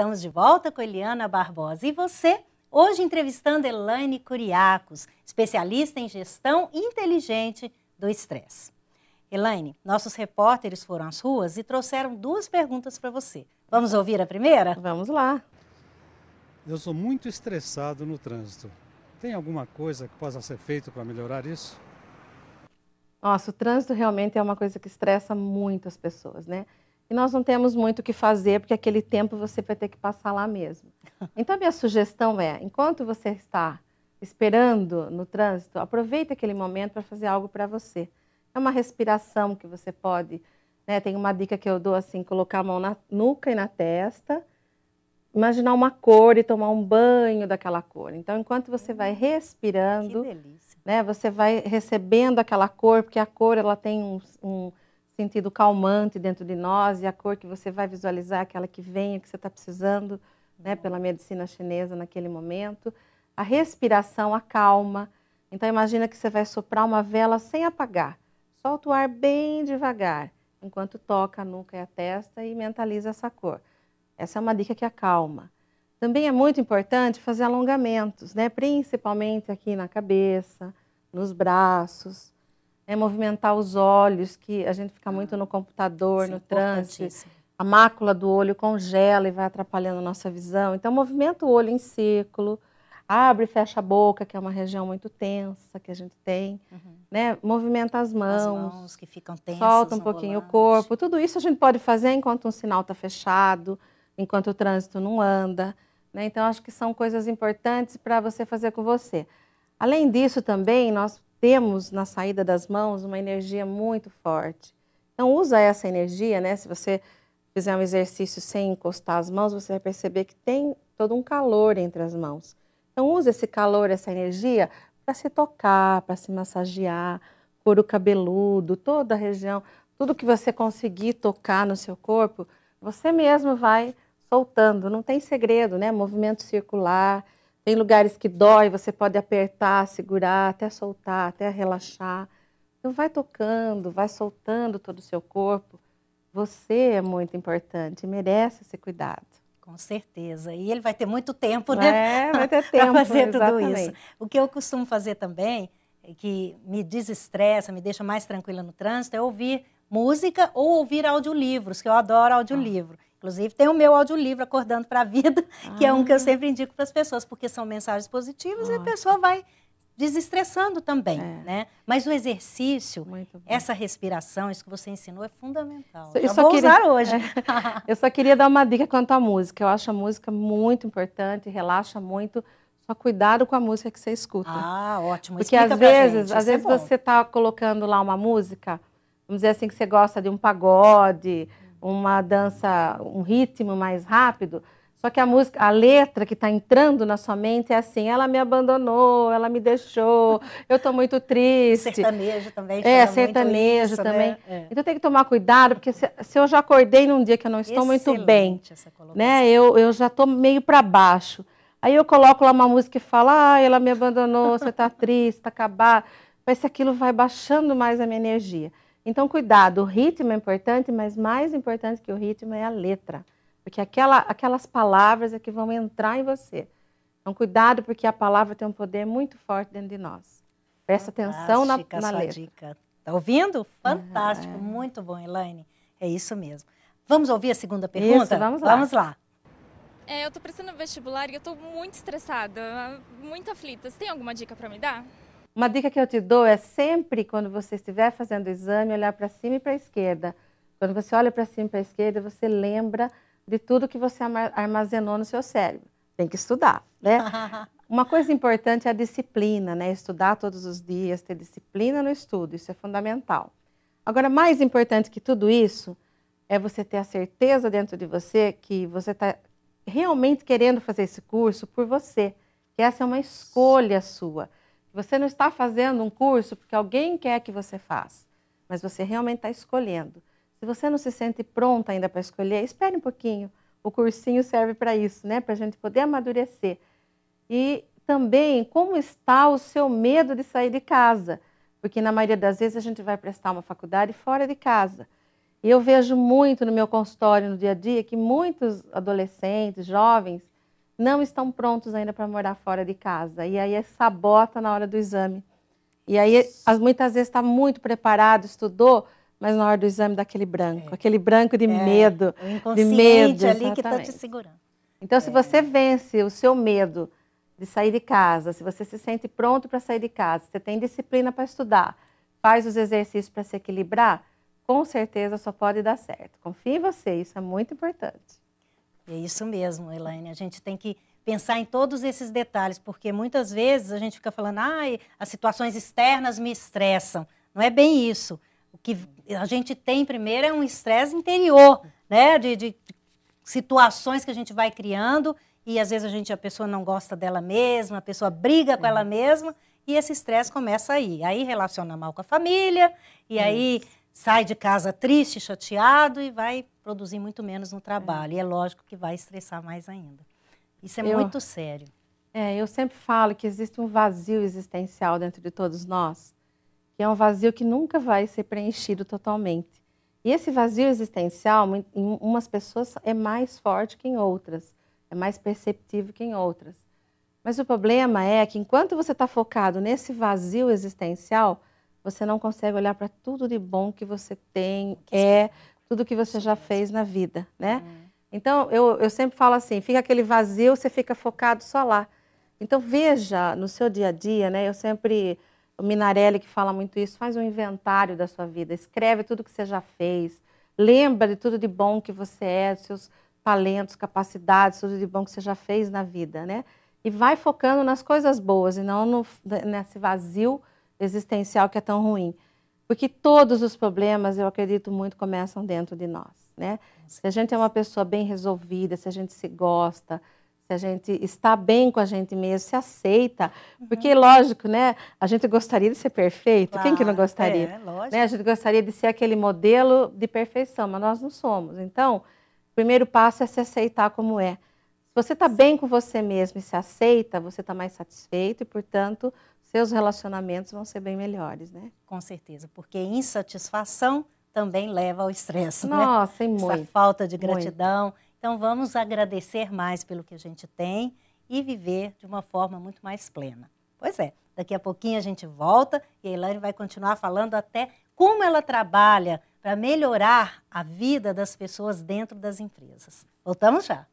Estamos de volta com Eliana Barbosa. E você, hoje entrevistando Elaine Curiacos, especialista em gestão inteligente do estresse. Elaine, nossos repórteres foram às ruas e trouxeram duas perguntas para você. Vamos ouvir a primeira? Vamos lá. Eu sou muito estressado no trânsito. Tem alguma coisa que possa ser feito para melhorar isso? Nossa, o trânsito realmente é uma coisa que estressa muito as pessoas, né? E nós não temos muito o que fazer, porque aquele tempo você vai ter que passar lá mesmo. Então, a minha sugestão é, enquanto você está esperando no trânsito, aproveite aquele momento para fazer algo para você. É uma respiração que você pode, né? Tem uma dica que eu dou assim, colocar a mão na nuca e na testa, imaginar uma cor e tomar um banho daquela cor. Então, enquanto você vai respirando, né, você vai recebendo aquela cor, porque a cor ela tem um, um sentido calmante dentro de nós e a cor que você vai visualizar é aquela que vem, que você está precisando, né, pela medicina chinesa naquele momento. A respiração acalma. Então imagina que você vai soprar uma vela sem apagar. Solta o ar bem devagar, enquanto toca a nuca e a testa e mentaliza essa cor. Essa é uma dica que acalma. Também é muito importante fazer alongamentos, né? principalmente aqui na cabeça, nos braços é movimentar os olhos, que a gente fica muito no computador, Sim, no trânsito. A mácula do olho congela e vai atrapalhando a nossa visão. Então, movimenta o olho em círculo, abre e fecha a boca, que é uma região muito tensa que a gente tem. Uhum. Né? Movimenta as mãos. As mãos que ficam tensas. Solta um pouquinho o corpo. Tudo isso a gente pode fazer enquanto um sinal está fechado, enquanto o trânsito não anda. Né? Então, acho que são coisas importantes para você fazer com você. Além disso, também, nós temos na saída das mãos uma energia muito forte. Então usa essa energia, né? Se você fizer um exercício sem encostar as mãos, você vai perceber que tem todo um calor entre as mãos. Então use esse calor, essa energia para se tocar, para se massagear, couro cabeludo, toda a região, tudo que você conseguir tocar no seu corpo, você mesmo vai soltando, não tem segredo, né? Movimento circular. Tem lugares que dói, você pode apertar, segurar, até soltar, até relaxar. Então vai tocando, vai soltando todo o seu corpo. Você é muito importante, merece esse cuidado. Com certeza. E ele vai ter muito tempo, né? É, vai ter tempo para fazer exatamente. tudo isso. O que eu costumo fazer também, que me desestressa, me deixa mais tranquila no trânsito, é ouvir música ou ouvir audiolivros, que eu adoro audiolivro. Ah. Inclusive, tem o meu audiolivro Acordando para a Vida, ah. que é um que eu ah. sempre indico para as pessoas, porque são mensagens positivas e a pessoa vai desestressando também, é. né? Mas o exercício, essa respiração, isso que você ensinou é fundamental. Eu, eu só vou queria, usar hoje. É, eu só queria dar uma dica quanto à música. Eu acho a música muito importante, relaxa muito. Só cuidado com a música que você escuta. Ah, ótimo. Porque Explica às vezes, gente, às vezes é você está colocando lá uma música, vamos dizer assim que você gosta de um pagode, uma dança, um ritmo mais rápido. Só que a música, a letra que está entrando na sua mente é assim: ela me abandonou, ela me deixou, eu estou muito triste. Sertanejo também. É, sertanejo isso, também. Né? É. Então tem que tomar cuidado, porque se, se, eu já acordei num dia que eu não estou Excelente muito bem, né? Eu, eu já estou meio para baixo. Aí eu coloco lá uma música e falo: ah, ela me abandonou, você está triste, está acabado. Mas se aquilo vai baixando mais a minha energia. Então, cuidado, o ritmo é importante, mas mais importante que o ritmo é a letra. Porque aquela, aquelas palavras é que vão entrar em você. Então, cuidado, porque a palavra tem um poder muito forte dentro de nós. Presta atenção na, na letra. Dica. Tá ouvindo? Fantástico, uhum. muito bom, Elaine. É isso mesmo. Vamos ouvir a segunda pergunta? Isso, vamos lá. Vamos lá. É, eu estou prestando vestibular e eu estou muito estressada, muito aflita. Você tem alguma dica para me dar? Uma dica que eu te dou é sempre, quando você estiver fazendo o exame, olhar para cima e para a esquerda. Quando você olha para cima e para a esquerda, você lembra de tudo que você armazenou no seu cérebro. Tem que estudar, né? Uma coisa importante é a disciplina, né? Estudar todos os dias, ter disciplina no estudo, isso é fundamental. Agora, mais importante que tudo isso é você ter a certeza dentro de você que você está realmente querendo fazer esse curso por você, que essa é uma escolha sua. Você não está fazendo um curso porque alguém quer que você faça, mas você realmente está escolhendo. Se você não se sente pronta ainda para escolher, espere um pouquinho. O cursinho serve para isso, né? Para a gente poder amadurecer. E também como está o seu medo de sair de casa, porque na maioria das vezes a gente vai prestar uma faculdade fora de casa. E eu vejo muito no meu consultório, no dia a dia, que muitos adolescentes, jovens, não estão prontos ainda para morar fora de casa. E aí sabota na hora do exame. E aí, muitas vezes, está muito preparado, estudou, mas na hora do exame dá aquele branco, é. aquele branco de é. medo. O de medo, ali que está te segurando. Então, é. se você vence o seu medo de sair de casa, se você se sente pronto para sair de casa, você tem disciplina para estudar, faz os exercícios para se equilibrar, com certeza só pode dar certo. Confie em você, isso é muito importante. É isso mesmo, Elaine. A gente tem que pensar em todos esses detalhes, porque muitas vezes a gente fica falando, ah, as situações externas me estressam. Não é bem isso. O que a gente tem primeiro é um estresse interior, né? De, de, situações que a gente vai criando e às vezes a gente a pessoa não gosta dela mesma, a pessoa briga com ela mesma e esse estresse começa aí. Aí relaciona mal com a família e aí sai de casa triste, chateado e vai produzir muito menos no trabalho. É. E é lógico que vai estressar mais ainda. Isso é eu, muito sério. É, eu sempre falo que existe um vazio existencial dentro de todos nós, que é um vazio que nunca vai ser preenchido totalmente. E esse vazio existencial, em umas pessoas é mais forte que em outras, é mais perceptível que em outras. Mas o problema é que enquanto você está focado nesse vazio existencial, você não consegue olhar para tudo de bom que você tem, é, tudo que você já fez na vida, né? Uhum. Então, eu, eu sempre falo assim, fica aquele vazio, você fica focado só lá. Então, veja no seu dia a dia, né? Eu sempre, o Minarelli que fala muito isso, faz um inventário da sua vida, escreve tudo que você já fez, lembra de tudo de bom que você é, dos seus talentos, capacidades, tudo de bom que você já fez na vida, né? E vai focando nas coisas boas e não no, nesse vazio existencial que é tão ruim. Porque todos os problemas, eu acredito muito, começam dentro de nós. Né? Se a gente é uma pessoa bem resolvida, se a gente se gosta, se a gente está bem com a gente mesmo, se aceita. Uhum. Porque, lógico, né? A gente gostaria de ser perfeito. Claro, Quem que não gostaria? É, lógico. Né? A gente gostaria de ser aquele modelo de perfeição, mas nós não somos. Então, o primeiro passo é se aceitar como é. Você está bem com você mesmo e se aceita, você está mais satisfeito e, portanto, seus relacionamentos vão ser bem melhores, né? Com certeza, porque insatisfação também leva ao estresse, né? Nossa, muito. Essa falta de gratidão. Muito. Então vamos agradecer mais pelo que a gente tem e viver de uma forma muito mais plena. Pois é, daqui a pouquinho a gente volta e a Elaine vai continuar falando até como ela trabalha para melhorar a vida das pessoas dentro das empresas. Voltamos já.